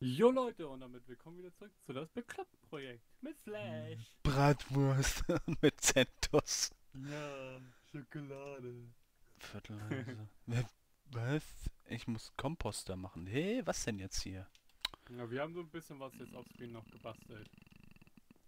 Jo Leute, und damit willkommen wieder zurück zu das Bekloppten-Projekt mit Flash. Bratwurst mit Zentos. Ja, Schokolade. Viertelhase. Wer- was? Ich muss Komposter machen. Hey, was denn jetzt hier? Ja, wir haben so ein bisschen was jetzt offscreen noch gebastelt.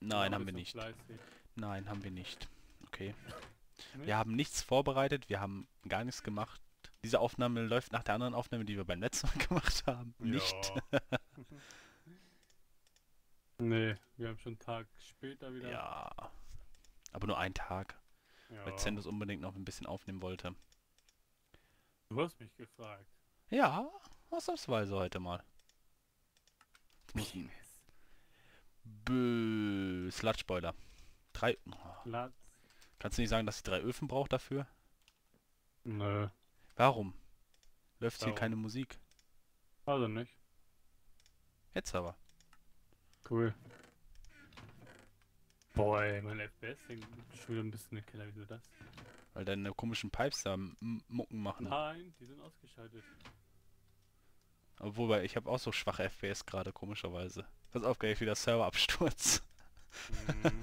Nein, haben wir nicht. fleißig. Nein, haben wir nicht. Okay. Nicht? Wir haben nichts vorbereitet, wir haben gar nichts gemacht. Diese Aufnahme läuft nach der anderen Aufnahme, die wir beim letzten Mal gemacht haben. Nicht. Ja. nee, wir haben schon einen Tag später wieder. Ja. Aber nur einen Tag, Ja. weil Zentos unbedingt noch ein bisschen aufnehmen wollte. Du hast mich gefragt. Ja, ausnahmsweise heute mal. Ein Bö Slutspoiler. Drei. Oh, kannst du nicht sagen, dass ich drei Öfen brauche dafür? Nö, Warum? Läuft hier Warum? keine Musik? also nicht. Jetzt aber. Cool. Boah, ey, mein FPS hängt schon wieder ein bisschen im Keller. Wieso das? Weil deine komischen Pipes da M- Mucken machen. Nein, die sind ausgeschaltet. Obwohl, ich habe auch so schwache FPS gerade, komischerweise. Pass auf, gleich wieder Serverabsturz.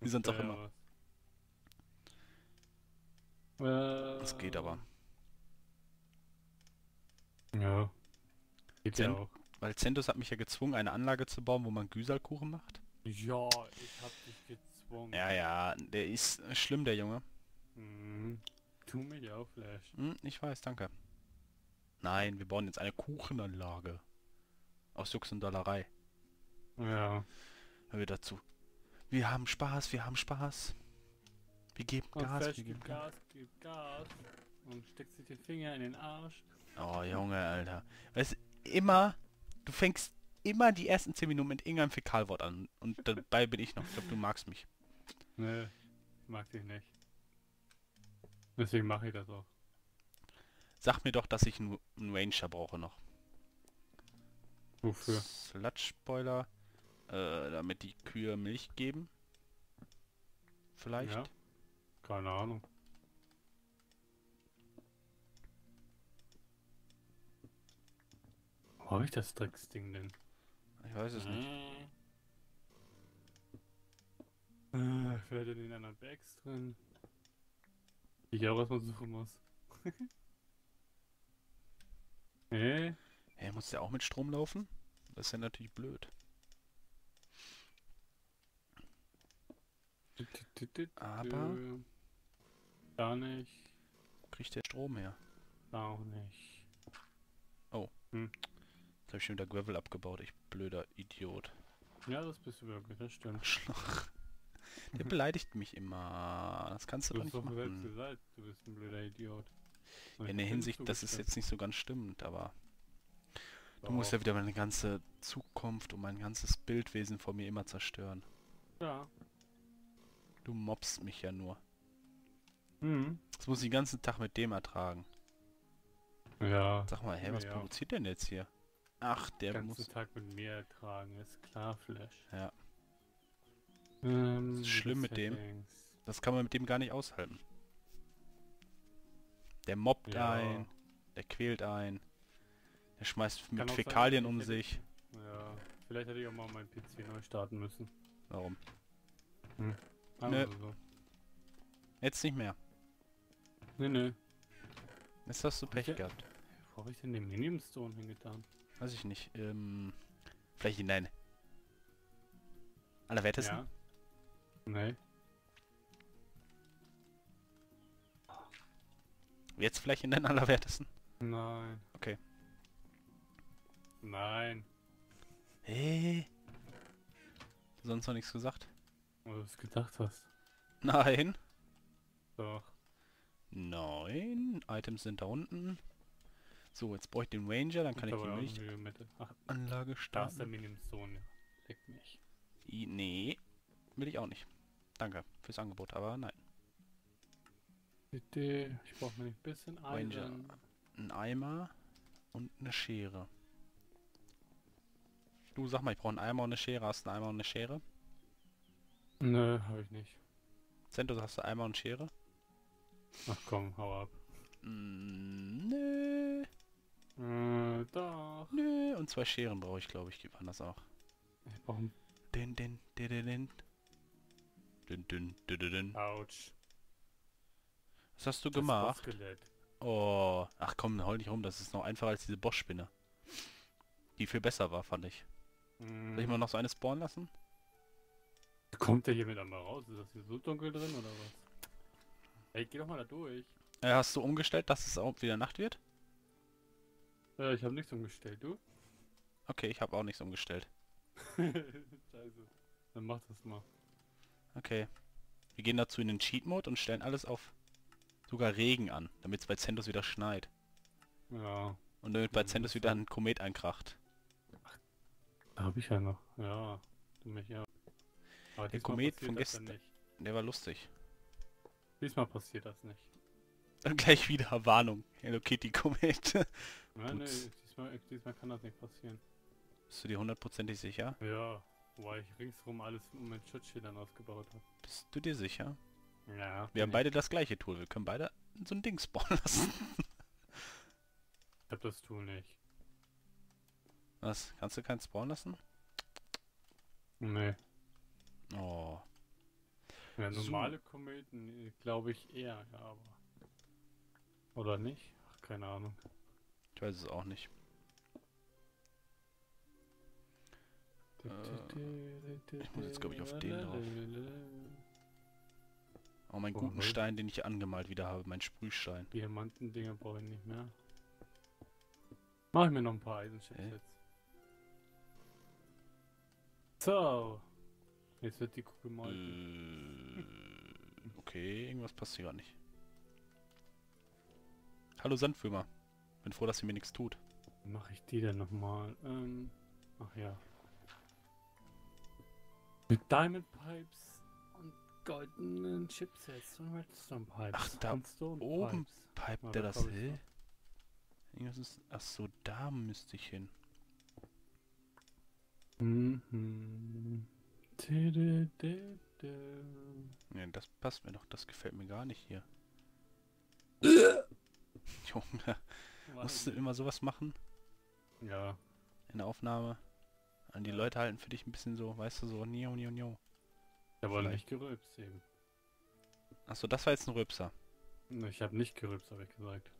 Wie sonst auch Ja, immer. was. Das geht aber. Ja. Geht ja Zen- auch. Weil Centos hat mich ja gezwungen, eine Anlage zu bauen, wo man Güsalkuchen macht. Ja, ich hab dich gezwungen. Ja, ja, der ist schlimm, der Junge. Mhm. Tu mich auch, Flash. Hm, ich weiß, danke. Nein, wir bauen jetzt eine Kuchenanlage. Aus Jux und Dollerei. Ja. Hör wir dazu. Wir haben Spaß, wir haben Spaß. Wir geben Und Gas, Flash wir geben Gas. Gibt Gas. Und steckt sich den Finger in den Arsch. Oh, Junge, Alter. Weißt du, immer, du fängst immer die ersten 10 Minuten mit irgendeinem Fäkalwort an. Und dabei bin ich noch. Ich glaube, du magst mich. Ne, mag dich nicht. Deswegen mache ich das auch. Sag mir doch, dass ich einen, Ranger brauche noch. Wofür? Slutspoiler. Äh, damit die Kühe Milch geben. Vielleicht. Ja. Keine Ahnung. Wo habe ich das Drecksding denn? Ich weiß es nicht. Äh, vielleicht in anderen Bags drin. Ich auch erstmal suchen muss. nee. Hey, muss der auch mit Strom laufen? Das ist ja natürlich blöd. Aber Da nicht. kriegt der Strom her. Auch nicht. Jetzt habe ich schon wieder Gravel abgebaut, ich blöder Idiot. Ja, das bist du wirklich, das stimmt. Arschloch. Der beleidigt mich immer. Das kannst du Du doch nicht doch selbst machen. gesagt, du bist ein blöder Idiot. Und In der Hinsicht, es zugestimmt. jetzt nicht so ganz stimmt, aber du musst ja wieder meine ganze Zukunft und mein ganzes Bildwesen vor mir immer zerstören. Ja. Du mobst mich ja nur. Mhm. Das muss ich den ganzen Tag mit dem ertragen. Ja. Sag mal, hä, was Ja. provoziert denn jetzt hier? Ach, der Den muss... ganzen Tag mit mir ertragen, ist klar, Flash. Ja, Ähm, ist schlimm mit dem. Settings. das kann man mit dem gar nicht aushalten. Der mobbt Ja. ein, der quält ein, der schmeißt Kann mit sein, Fäkalien um sich. Ja. Vielleicht hätte ich auch mal meinen PC neu starten müssen. Warum? Aber Nö. so. Jetzt nicht mehr. Nee, nee. Jetzt hast du Pech Ja. gehabt. Wo habe ich denn den Medium Stone hingetan? Weiß ich nicht. Ähm, vielleicht in dein Allerwertesten? Ja. Nee. Jetzt vielleicht in deinen Allerwertesten? Nein. Okay. Nein. Hey. Sonst noch nichts gesagt? Was du es gedacht hast. Nein. Doch. Nein. Items sind da unten. So, jetzt brauche ich den Ranger, dann kann ich Da war die Milchanlage da ist der starten. Ja. Leck mich. I, nee. Will ich auch nicht. Danke fürs Angebot, aber nein. Bitte. Ich brauche mir ein bisschen Ranger. Ein Eimer und eine Schere. Du sag mal, ich brauche einen Eimer und eine Schere. Hast du einen Eimer und eine Schere? Nö, habe ich nicht. Zentos, hast du Eimer und Schere? Ach komm, hau ab. Mm, nö. Äh, doch. Nö. und zwei Scheren brauche ich, glaube ich, waren das auch. Ich brauche Din, din, din, din, din. Din, din, din. Autsch. Was hast du Das gemacht? Oh, ach komm, hol nicht rum, das ist noch einfacher als diese Bossspinne. Die viel besser war, fand ich. Mhm. Soll ich mal noch so eine spawnen lassen? Kommt der hier mit einmal raus? Ist das hier so dunkel drin oder was? Ey, geh doch mal da durch. Äh, hast du umgestellt, dass es auch wieder Nacht wird? Äh, ich habe nichts umgestellt, du? Okay, ich habe auch nichts umgestellt. Scheiße. Dann mach das mal. Okay. Wir gehen dazu in den Cheat-Mode und stellen alles auf sogar Regen an, damit es bei Zentus wieder schneit. Ja, Und damit bei das wieder ein Komet einkracht. da hab ich ja noch. Ja, du mich ja. Der Komet von gestern-. Der war lustig. Diesmal passiert das nicht. Dann gleich wieder Warnung. Hello Kitty Komet. Nein, nee, diesmal, diesmal kann das nicht passieren. Bist du dir hundertprozentig sicher? Ja, wobei ich ringsrum alles mit Schutzschildern ausgebaut habe. Bist du dir sicher? Ja. Wir haben beide das gleiche Tool. Wir können beide so ein Ding spawnen lassen. Ich Ich hab das Tool nicht. Was? Kannst du keinen spawnen lassen? Nee. Oh. Ja, So. normale Kometen glaube ich eher, ja, aber. Oder nicht? Ach, keine Ahnung. Ich weiß es auch nicht. ich muss jetzt, glaub ich, auf den drauf. Oh, meinen Oh, guten hey. Stein, den ich angemalt wieder habe. Mein Sprühstein. Diamantendinger brauche ich nicht mehr. Mach ich mir noch ein paar Eisenchips Hä? jetzt. So. Jetzt wird die Kugel mal. Äh, okay, irgendwas passt hier gar nicht. Hallo Sandwürmer. Bin froh, dass sie mir nichts tut. Mache ich die denn nochmal? Ähm, ach ja. Mit Diamond Pipes und goldenen Chipsets und Redstone Pipes. Ach, da oben Pipes. Pipe Ja, der das will? Irgendwas ist... Ach so, da müsste ich hin. Mhm. Ne, das passt mir doch. Das gefällt mir gar nicht hier. Junge, musst du immer sowas machen? Ja, In der Aufnahme? An die Leute halten für dich ein bisschen so, weißt du, so nio, nio, nio. habe Vielleicht. nicht gerülpst eben. Achso, das war jetzt ein Rübser. Ich habe nicht gerülpst, habe ich gesagt.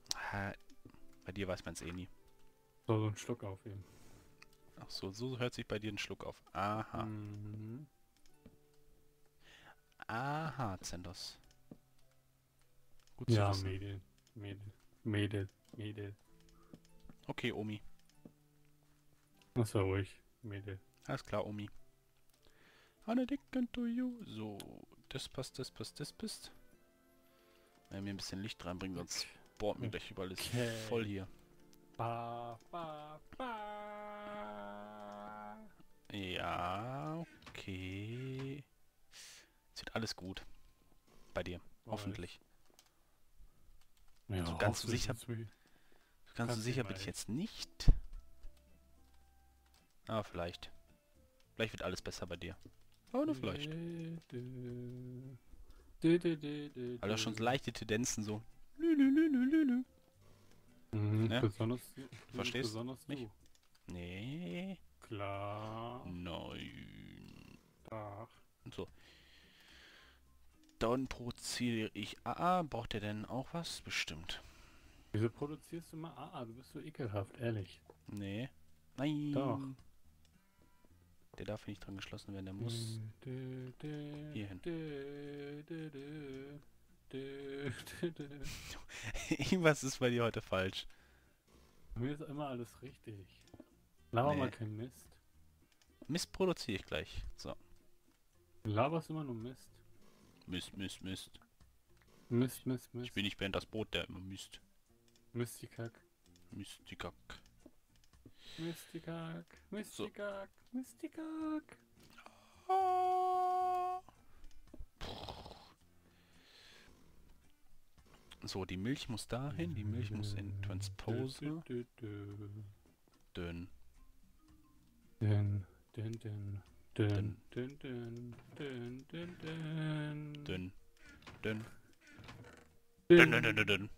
Bei dir weiß man es eh nie. So, so ein Schluck auf eben. Ach so, so hört sich bei dir ein Schluck auf. Aha. Mhm. Aha, Zendos. Gut zu Ja, wissen. Mädel. Mädel. Mädel. Mädel. Okay, Omi. Das war ruhig. Mädel. Alles klar, Omi. Eine Dicken to you. So, das passt, das passt, das passt. Wenn mir ein bisschen Licht reinbringen, sonst bohrt mir gleich überall alles Okay. voll hier. Ba, ba, ba. Ja, okay. Es wird alles gut. Bei dir, hoffentlich. Ja, So ganz so sicher- Ganz so sicher bin ich jetzt nicht. Aber vielleicht. Vielleicht wird alles besser bei dir. Oder vielleicht. Da schon leichte Tendenzen so. Mhm, Ne? Besonders du. verstehst Besonders mich? du. Nee. Klar. Nein. Ach. So. Dann produziere ich AA. Braucht ihr denn auch was? Bestimmt. Wieso produzierst du mal AA? Du bist so ekelhaft, ehrlich. Nee. Nein. Doch. Der darf nicht dran geschlossen werden, der muss. Dü, dü. Irgendwas ist bei dir heute falsch. Bei mir ist immer alles richtig. Laber Nee. mal kein Mist. Mist produziere ich gleich. So. Laberst immer nur Mist. Mist, Mist, Mist. Mist, Mist, Mist. Ich bin nicht mehr das Boot, der immer Mist. Mistikak. Mystikak. Mistikak. Mistikak. Mistikak. So, die Milch muss dahin, die Milch muss in Transposer. Dü, dü, dü. Dünn. Dün, dün, dün. Dün, Dünn. dün, dün, dün, dün, dün. Dünn. Dünn. Dün. Dünn, dünn, dünn, dünn, dünn.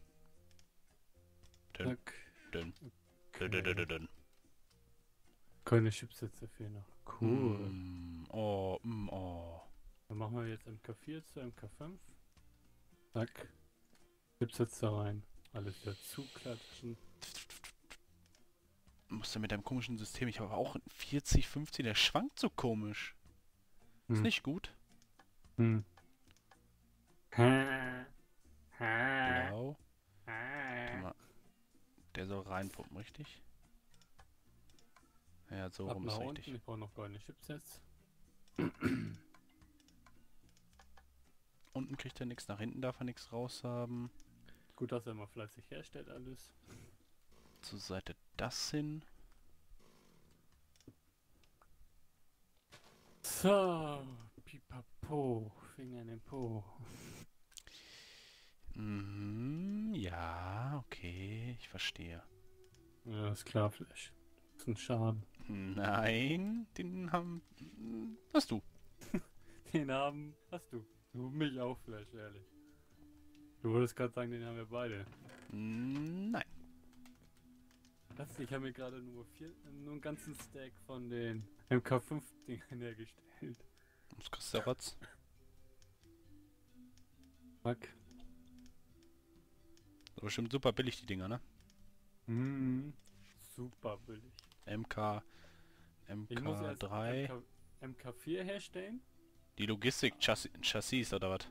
Dünn. Zack. Dünn. Dünn, dünn, dünn, dünn, dünn. Keine Chipsätze fehlen noch. Cool. Mm, oh, mm, oh. Dann machen wir jetzt MK4 zu MK5. Zack. Chipsätze rein. Alles wieder zuklatschen. Musst du mit deinem komischen System, ich habe auch 40, 50, der schwankt so komisch. Ist Hm. nicht gut. Hm. Blau. Der soll reinpumpen, richtig? Ja, so Ab rum ist unten. richtig. Ich brauche noch goldene Chipsets. Unten kriegt er nichts, nach hinten darf er nichts raus haben. Gut, dass er immer fleißig herstellt alles. Zur Seite das hin. So. Pipapo. Finger in den Po. Mhm, ja, okay, ich verstehe. Ja, ist klar, Flash. Das ist ein Schaden. Nein, den haben... Hast du. Den haben hast du. Du mich auch, Flash, ehrlich. Du wolltest gerade sagen, den haben wir beide. Nein. Das, ich habe mir gerade nur vier, nur einen ganzen Stack von den MK5-Dingern hergestellt. Was kostet der Rotz? Fuck. So bestimmt super billig, die Dinger, ne? Mhm. Super billig. MK... Ich muss erst MK3... MK, MK4 herstellen. Die Logistik-Chassis oder was?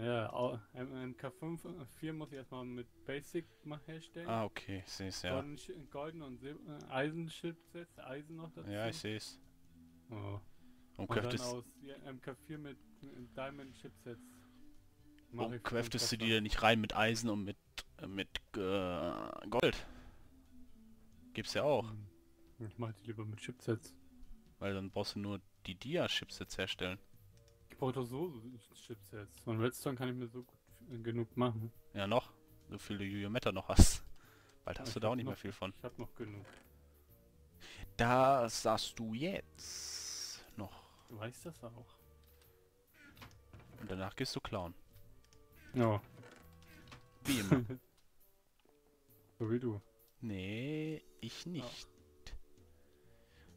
Ja, au- M- MK5, äh, 4 muss ich erstmal mit Basic mal herstellen. Ah, okay, ich seh's, ja. Golden, Golden und Sil äh, Eisenchipsets, Eisen noch dazu. Ja, ich seh's. Oh. Und Und dann aus ja, MK4 mit, Diamond Chipsets. Für kräftest du MK5. die denn nicht rein mit Eisen und mit, äh, mit äh, Gold? Gibt's ja auch. Hm. Ich mach die lieber mit Chipsets. Weil dann brauchst du nur die Dia-Chipsets herstellen. Ich brauche doch so Chipsets. Von Redstone kann ich mir so gut, genug machen. Ja, noch. So viel du Julia Meta noch hast. Bald hast Ich du da auch hab nicht mehr noch- viel von. Ich habe noch genug. Das sagst du jetzt. Noch. Du weißt das auch. Und danach gehst du klauen. Ja, Wie immer. so wie du. nee, ich nicht.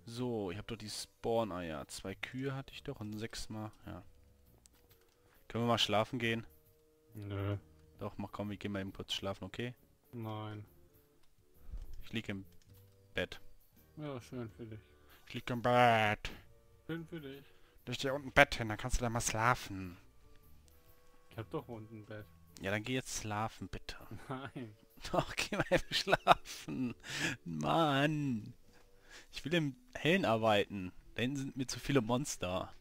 So, ich habe doch die Spawn-Eier. Zwei Kühe hatte ich doch und sechsmal. Ja. Können wir mal schlafen gehen? Nö, Doch, mach komm, wir gehen mal eben kurz schlafen, okay? nein. Ich liege im Bett. Ja, schön für dich. Ich liege im Bett. Schön für dich. Da steht unten Bett hin, dann kannst du da mal schlafen. Ich hab doch unten ein Bett. Ja, dann geh jetzt schlafen, bitte. Nein. Doch, geh mal eben schlafen. Mann. Ich will im Hellen arbeiten. Da hinten sind mir zu viele Monster.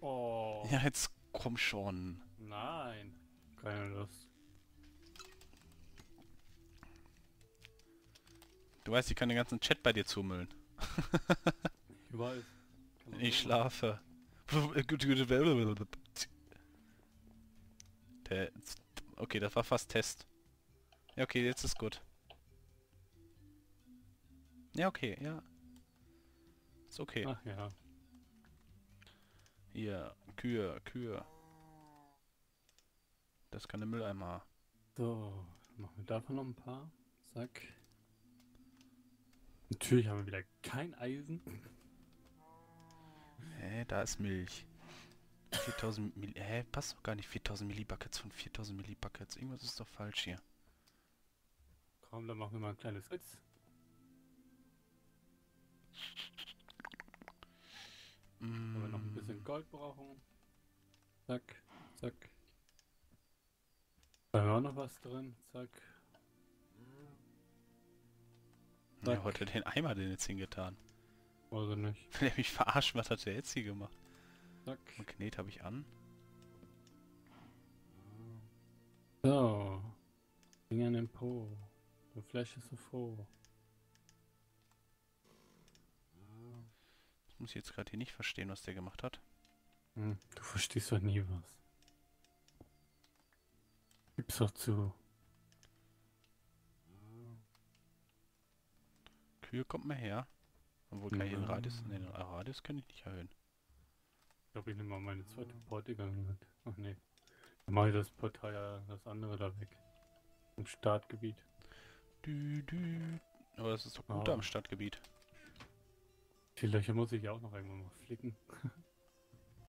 Oh. Ja, jetzt komm schon. Nein. Keine Lust. Du weißt, ich kann den ganzen Chat bei dir zumüllen. Ich weiß. Ich schlafe. Okay, das war fast Test. Ja, okay, jetzt ist gut. Ja, okay, ja. Ist okay. Ach ja. Hier, Kühe, Kühe. Das kann der Mülleimer. So, machen wir davon noch ein paar. Zack. Natürlich haben wir wieder kein Eisen. Hä, da ist Milch. 4000 Milli... Hä, passt doch gar nicht. 4000 Millibuckets von 4000 Millibuckets. Irgendwas ist doch falsch hier. Komm, dann machen wir mal ein kleines Witz. Wenn wir noch ein bisschen Mm, Gold brauchen. Zack, zack. Da auch noch was drin. Zack. Ja, zack. heute den Eimer denn jetzt hingetan. Also nicht. Will er mich verarschen? Was hat der jetzt hier gemacht? Zack. Magnet habe ich an. So. Finger in den Po. Der Flash ist so froh. Das muss ich jetzt gerade hier nicht verstehen, was der gemacht hat. Hm, du verstehst doch nie was. Gib's doch zu. Kühe kommt mal her. Obwohl kann ich den. Radius... Ne, den Radius kann ich nicht erhöhen. Ich glaube, ich nehme mal meine zweite Portigang mit. Ach nee. Dann mache ich das Portal ja das andere da weg. Im Startgebiet. Dü, dü. Aber das ist doch gut Ah. am Stadtgebiet. Die Löcher muss ich ja auch noch irgendwann mal flicken.